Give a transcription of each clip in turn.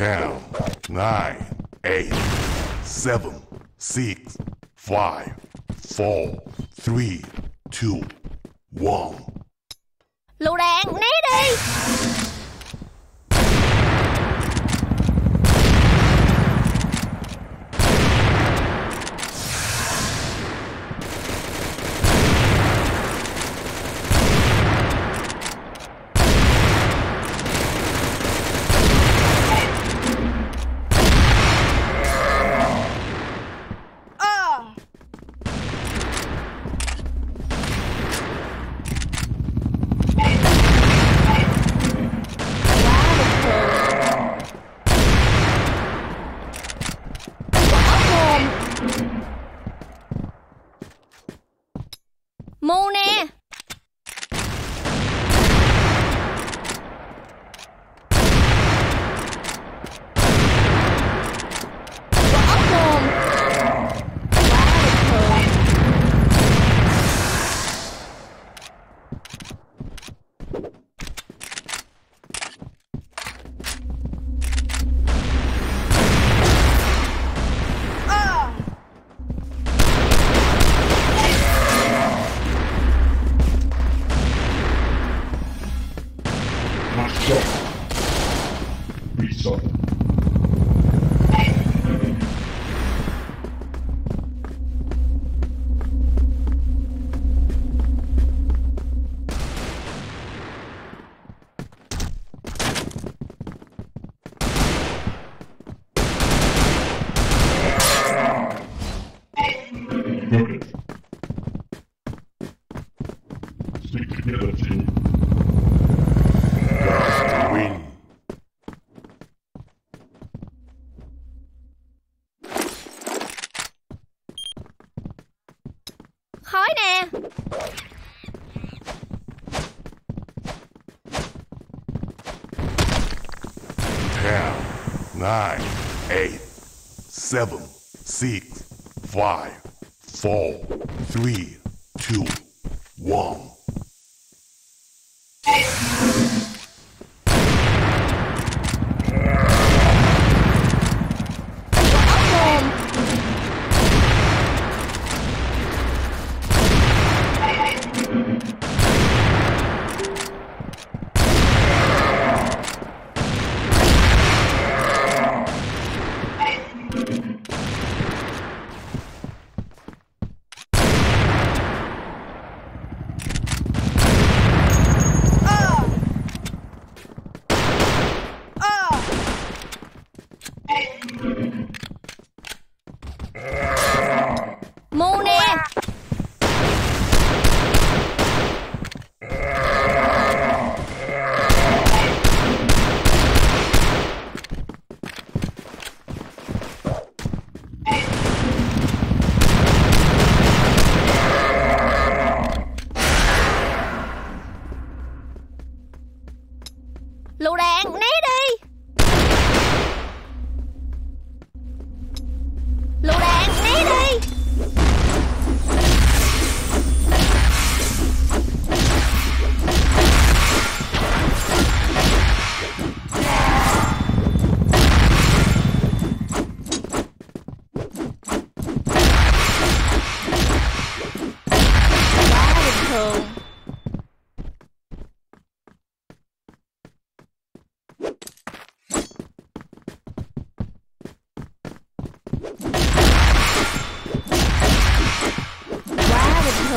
Ten, nine, eight, seven, six, five, four, three, two, one. Lựu đạn, né đi Khói nè Ten, nine, eight, seven, six, five, four, three, two, one.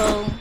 go.